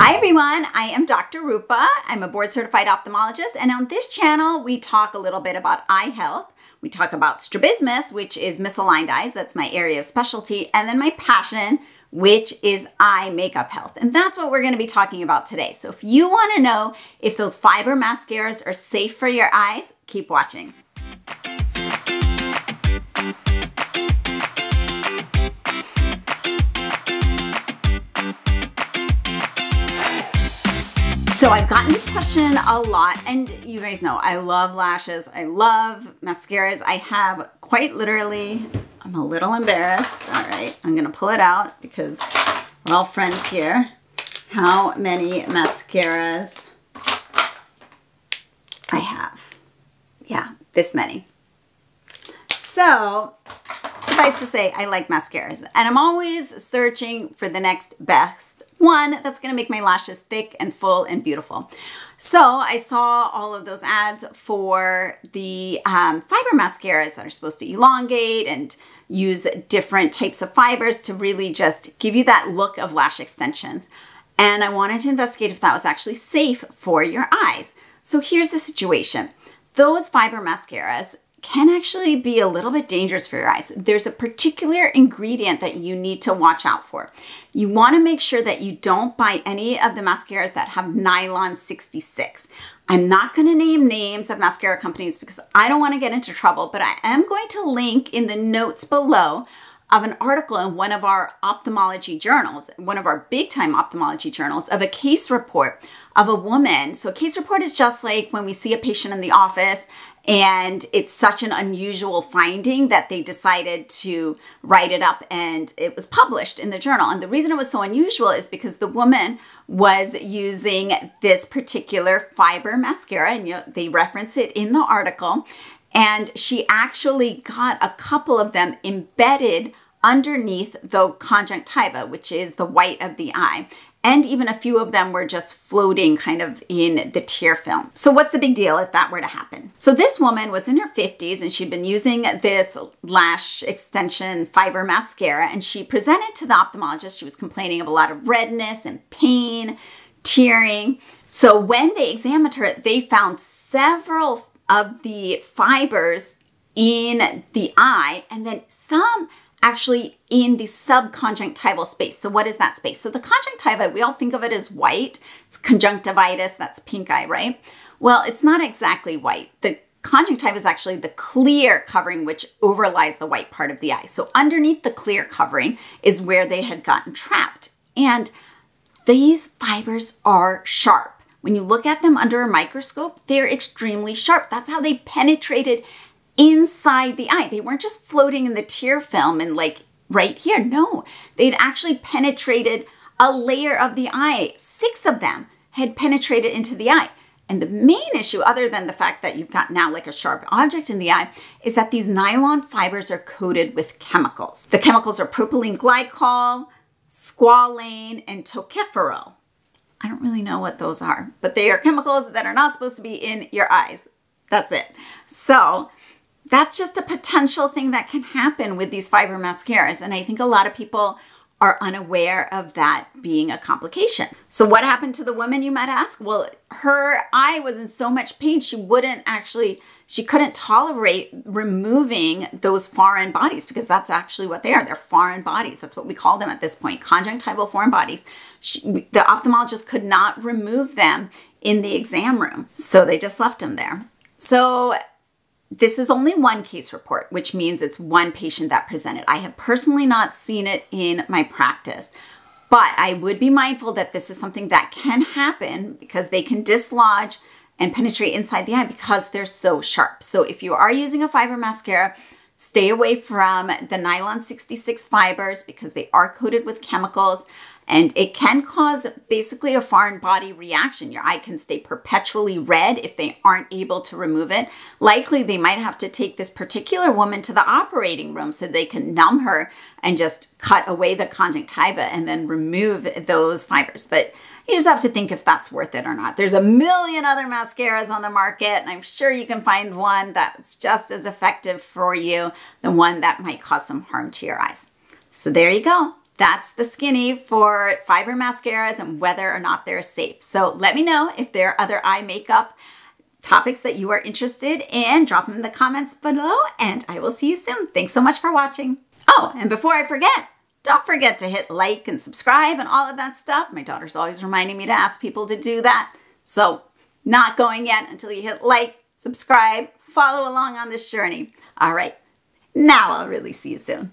Hi everyone, I am Dr. Rupa. I'm a board certified ophthalmologist, and on this channel, we talk a little bit about eye health. We talk about strabismus, which is misaligned eyes, that's my area of specialty, and then my passion, which is eye makeup health. And that's what we're gonna be talking about today. So if you wanna know if those fiber mascaras are safe for your eyes, keep watching. So I've gotten this question a lot, and you guys know I love lashes. I love mascaras. I have quite literally, I'm a little embarrassed. All right, I'm gonna pull it out because we're all friends here. How many mascaras I have? Yeah, this many. So suffice to say, I like mascaras, and I'm always searching for the next best one that's gonna make my lashes thick and full and beautiful. So I saw all of those ads for the um, fiber mascaras that are supposed to elongate and use different types of fibers to really just give you that look of lash extensions. And I wanted to investigate if that was actually safe for your eyes. So here's the situation. Those fiber mascaras can actually be a little bit dangerous for your eyes. There's a particular ingredient that you need to watch out for. You want to make sure that you don't buy any of the mascaras that have nylon 66. I'm not going to name names of mascara companies because I don't want to get into trouble, but I am going to link in the notes below of an article in one of our ophthalmology journals, one of our big time ophthalmology journals, of a case report of a woman. So, a case report is just like when we see a patient in the office and it's such an unusual finding that they decided to write it up and it was published in the journal. And the reason it was so unusual is because the woman was using this particular fiber mascara, and you know, they reference it in the article. And she actually got a couple of them embedded underneath the conjunctiva, which is the white of the eye and even a few of them were just floating kind of in the tear film. So what's the big deal if that were to happen? So this woman was in her 50s and she'd been using this lash extension fiber mascara and she presented to the ophthalmologist. She was complaining of a lot of redness and pain, tearing. So when they examined her, they found several of the fibers in the eye and then some actually in the subconjunctival space. So what is that space? So the conjunctiva, we all think of it as white. It's conjunctivitis, that's pink eye, right? Well, it's not exactly white. The conjunctiva is actually the clear covering which overlies the white part of the eye. So underneath the clear covering is where they had gotten trapped. And these fibers are sharp. When you look at them under a microscope, they're extremely sharp. That's how they penetrated inside the eye. They weren't just floating in the tear film and like right here. No, they'd actually penetrated a layer of the eye. Six of them had penetrated into the eye. And the main issue, other than the fact that you've got now like a sharp object in the eye, is that these nylon fibers are coated with chemicals. The chemicals are propylene glycol, squalane, and tocopherol. I don't really know what those are, but they are chemicals that are not supposed to be in your eyes. That's it. So that's just a potential thing that can happen with these fiber mascaras. And I think a lot of people are unaware of that being a complication. So what happened to the woman you might ask? Well, her eye was in so much pain she wouldn't actually she couldn't tolerate removing those foreign bodies because that's actually what they are. They're foreign bodies. That's what we call them at this point, conjunctival foreign bodies. She, the ophthalmologist could not remove them in the exam room. So they just left them there. So this is only one case report, which means it's one patient that presented. I have personally not seen it in my practice, but I would be mindful that this is something that can happen because they can dislodge and penetrate inside the eye because they're so sharp. So if you are using a fiber mascara, stay away from the nylon 66 fibers because they are coated with chemicals and it can cause basically a foreign body reaction. Your eye can stay perpetually red if they aren't able to remove it. Likely, they might have to take this particular woman to the operating room so they can numb her and just cut away the conjunctiva and then remove those fibers. But you just have to think if that's worth it or not. There's a million other mascaras on the market, and I'm sure you can find one that's just as effective for you, the one that might cause some harm to your eyes. So there you go. That's the skinny for fiber mascaras and whether or not they're safe. So let me know if there are other eye makeup topics that you are interested in. Drop them in the comments below and I will see you soon. Thanks so much for watching. Oh, and before I forget, don't forget to hit like and subscribe and all of that stuff. My daughter's always reminding me to ask people to do that. So not going yet until you hit like, subscribe, follow along on this journey. All right, now I'll really see you soon.